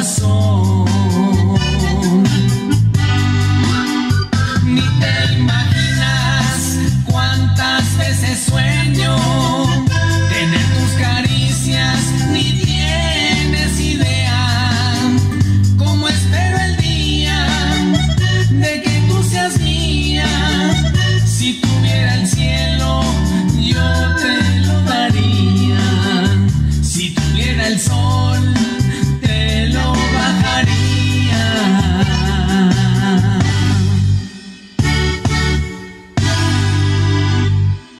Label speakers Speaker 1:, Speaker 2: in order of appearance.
Speaker 1: corazón. Ni te imaginas cuántas veces sueño